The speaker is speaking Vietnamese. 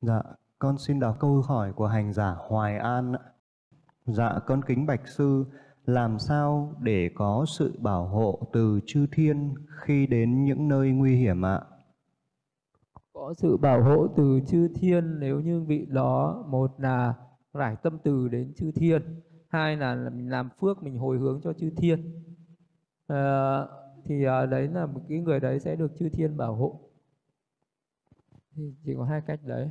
Dạ, con xin đọc câu hỏi của hành giả Hoài An. ạ. Dạ, con kính bạch sư, làm sao để có sự bảo hộ từ chư thiên khi đến những nơi nguy hiểm ạ? có sự bảo hộ từ chư thiên nếu như vị đó một là rải tâm từ đến chư thiên hai là mình làm phước mình hồi hướng cho chư thiên À, thì à, đấy là một cái người đấy sẽ được chư thiên bảo hộ thì chỉ có hai cách đấy